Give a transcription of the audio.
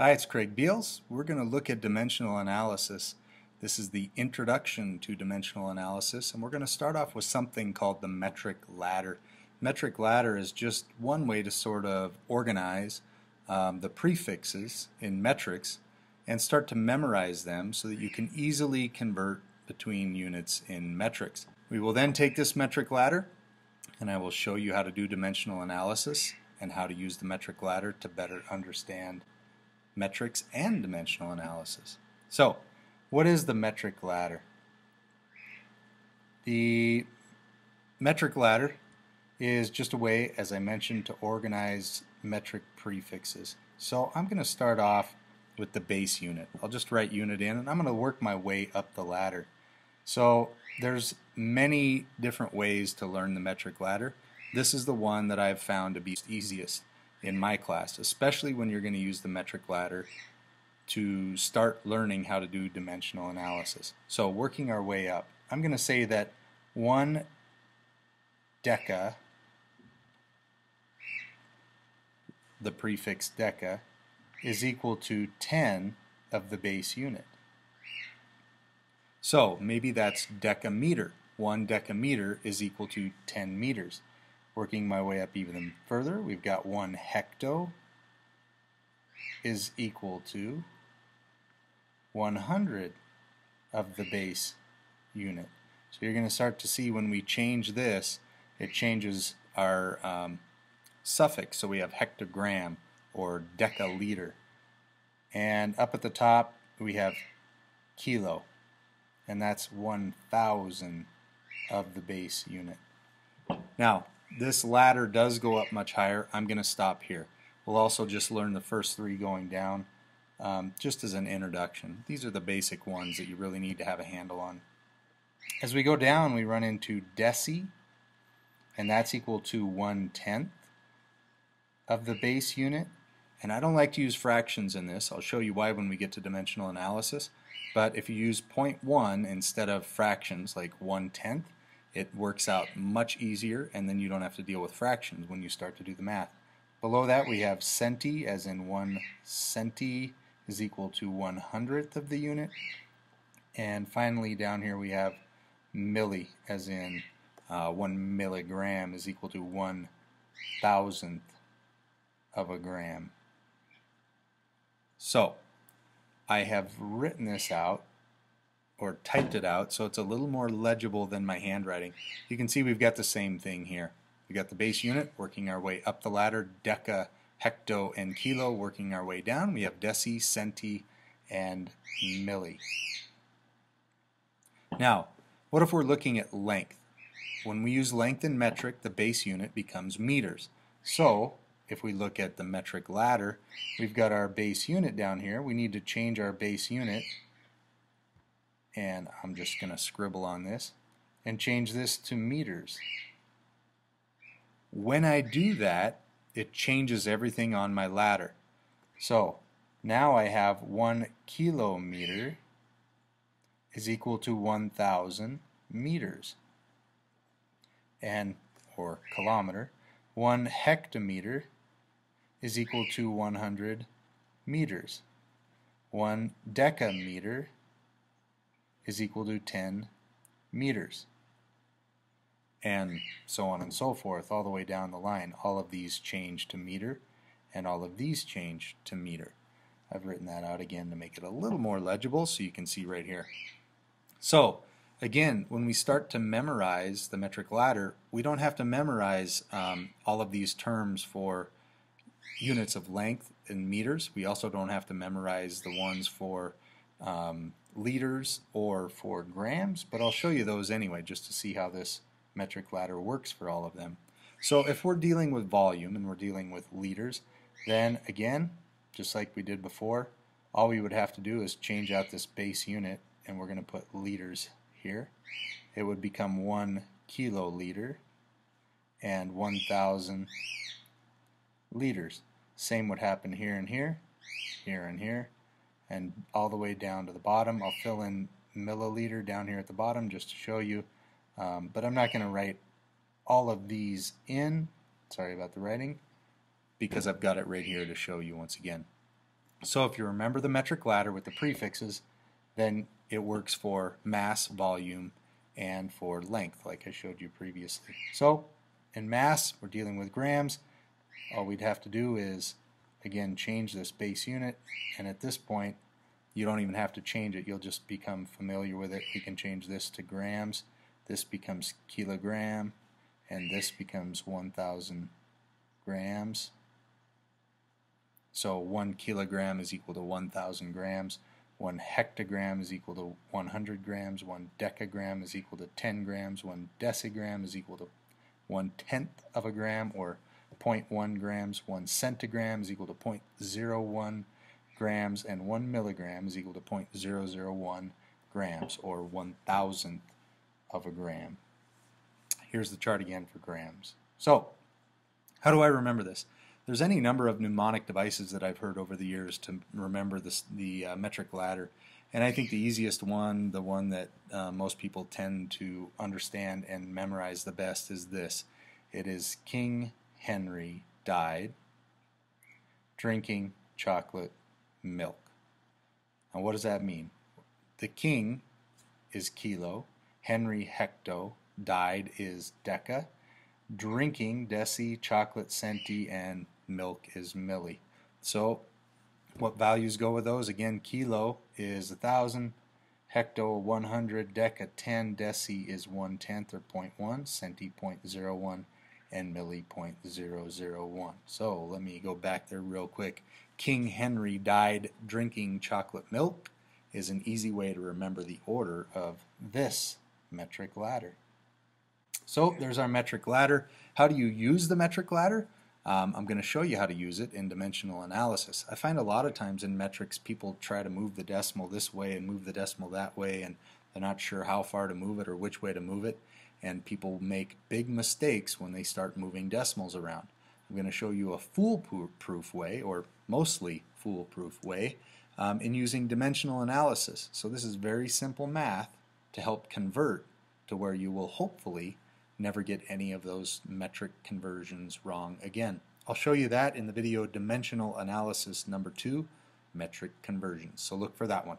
Hi, it's Craig Beals. We're going to look at dimensional analysis. This is the introduction to dimensional analysis, and we're going to start off with something called the metric ladder. Metric ladder is just one way to sort of organize um, the prefixes in metrics and start to memorize them so that you can easily convert between units in metrics. We will then take this metric ladder and I will show you how to do dimensional analysis and how to use the metric ladder to better understand metrics, and dimensional analysis. So, what is the metric ladder? The metric ladder is just a way, as I mentioned, to organize metric prefixes. So I'm going to start off with the base unit. I'll just write unit in and I'm going to work my way up the ladder. So there's many different ways to learn the metric ladder. This is the one that I've found to be easiest in my class, especially when you're going to use the metric ladder to start learning how to do dimensional analysis. So working our way up, I'm going to say that one deca, the prefix deca, is equal to 10 of the base unit. So maybe that's decameter. One decameter is equal to 10 meters. Working my way up even further, we've got 1 hecto is equal to 100 of the base unit. So you're going to start to see when we change this, it changes our um, suffix. So we have hectogram or decaliter. And up at the top, we have kilo. And that's 1,000 of the base unit. Now, this ladder does go up much higher. I'm going to stop here. We'll also just learn the first three going down um, just as an introduction. These are the basic ones that you really need to have a handle on. As we go down, we run into deci, and that's equal to one-tenth of the base unit. And I don't like to use fractions in this. I'll show you why when we get to dimensional analysis. But if you use 0.1 instead of fractions like one-tenth, it works out much easier and then you don't have to deal with fractions when you start to do the math. Below that we have centi as in one centi is equal to one hundredth of the unit and finally down here we have milli as in uh, one milligram is equal to one thousandth of a gram. So I have written this out or typed it out so it's a little more legible than my handwriting. You can see we've got the same thing here. We've got the base unit working our way up the ladder, deca, hecto, and kilo working our way down. We have deci, centi, and milli. Now, what if we're looking at length? When we use length in metric, the base unit becomes meters. So, if we look at the metric ladder, we've got our base unit down here. We need to change our base unit and I'm just going to scribble on this and change this to meters. When I do that, it changes everything on my ladder. So now I have one kilometer is equal to 1,000 meters and or kilometer. One hectometer is equal to 100 meters. One decameter is equal to 10 meters. And so on and so forth, all the way down the line. All of these change to meter, and all of these change to meter. I've written that out again to make it a little more legible so you can see right here. So, again, when we start to memorize the metric ladder, we don't have to memorize um, all of these terms for units of length in meters. We also don't have to memorize the ones for um, liters or for grams, but I'll show you those anyway just to see how this metric ladder works for all of them. So if we're dealing with volume and we're dealing with liters, then again, just like we did before, all we would have to do is change out this base unit and we're going to put liters here. It would become 1 kiloliter and 1,000 liters. Same would happen here and here, here and here, and all the way down to the bottom. I'll fill in milliliter down here at the bottom just to show you, um, but I'm not going to write all of these in, sorry about the writing, because I've got it right here to show you once again. So if you remember the metric ladder with the prefixes, then it works for mass, volume, and for length, like I showed you previously. So in mass, we're dealing with grams. All we'd have to do is, again, change this base unit, and at this point, you don't even have to change it. You'll just become familiar with it. We can change this to grams. This becomes kilogram, and this becomes 1,000 grams. So 1 kilogram is equal to 1,000 grams. 1 hectogram is equal to 100 grams. 1 decagram is equal to 10 grams. 1 decigram is equal to 1 tenth of a gram or 0.1 grams. 1 centigram is equal to 0.01 grams. And 1 milligram is equal to 0.001 grams or 1 thousandth of a gram. Here's the chart again for grams. So, how do I remember this? There's any number of mnemonic devices that I've heard over the years to remember this, the uh, metric ladder. And I think the easiest one, the one that uh, most people tend to understand and memorize the best is this. It is King Henry died drinking chocolate milk. Now what does that mean? The king is kilo, Henry hecto, died is deca, drinking deci, chocolate centi, and milk is milli. So what values go with those? Again, kilo is a thousand, hecto 100, deca 10, deci is one tenth or 0.1, centi 0.01, and milli 0.001. So let me go back there real quick. King Henry died drinking chocolate milk is an easy way to remember the order of this metric ladder. So there's our metric ladder. How do you use the metric ladder? Um, I'm going to show you how to use it in dimensional analysis. I find a lot of times in metrics people try to move the decimal this way and move the decimal that way and they're not sure how far to move it or which way to move it and people make big mistakes when they start moving decimals around. I'm going to show you a foolproof way or mostly foolproof way um, in using dimensional analysis. So this is very simple math to help convert to where you will hopefully never get any of those metric conversions wrong again. I'll show you that in the video Dimensional Analysis number two, Metric Conversions. So look for that one.